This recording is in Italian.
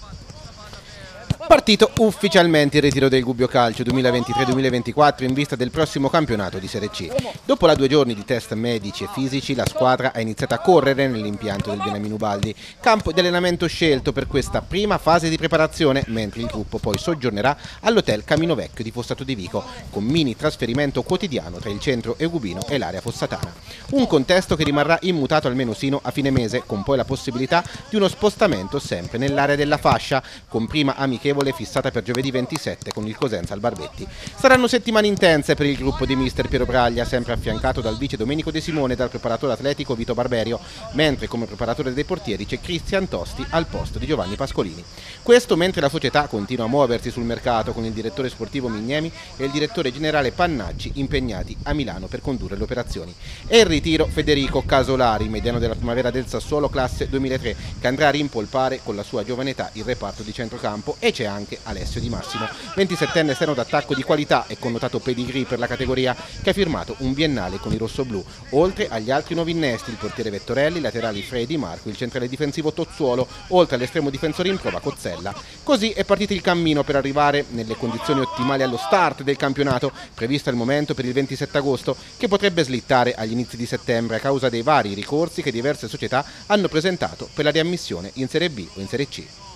Come on. Partito ufficialmente il ritiro del Gubbio Calcio 2023-2024 in vista del prossimo campionato di Serie C. Dopo la due giorni di test medici e fisici, la squadra ha iniziato a correre nell'impianto del Benamino Baldi, campo di allenamento scelto per questa prima fase di preparazione, mentre il gruppo poi soggiornerà all'hotel Camino Vecchio di Fossato di Vico, con mini trasferimento quotidiano tra il centro Eugubino e l'area fossatana. Un contesto che rimarrà immutato almeno sino a fine mese, con poi la possibilità di uno spostamento sempre nell'area della fascia, con prima amichevole amichevole fissata per giovedì 27 con il Cosenza al Barbetti. Saranno settimane intense per il gruppo di mister Piero Braglia, sempre affiancato dal vice Domenico De Simone e dal preparatore atletico Vito Barberio, mentre come preparatore dei portieri c'è Cristian Tosti al posto di Giovanni Pascolini. Questo mentre la società continua a muoversi sul mercato con il direttore sportivo Mignemi e il direttore generale Pannacci impegnati a Milano per condurre le operazioni. E il ritiro Federico Casolari, mediano della primavera del Sassuolo classe 2003, che andrà a rimpolpare con la sua giovane età il reparto di centrocampo e c'è anche Alessio Di Massimo, 27enne esterno d'attacco di qualità e connotato pedigree per la categoria che ha firmato un biennale con i rossoblù, oltre agli altri nuovi innesti, il portiere Vettorelli, i laterali Fredi Marco, il centrale difensivo Tozzuolo, oltre all'estremo difensore in prova Cozzella. Così è partito il cammino per arrivare nelle condizioni ottimali allo start del campionato, previsto al momento per il 27 agosto, che potrebbe slittare agli inizi di settembre a causa dei vari ricorsi che diverse società hanno presentato per la riammissione in Serie B o in Serie C.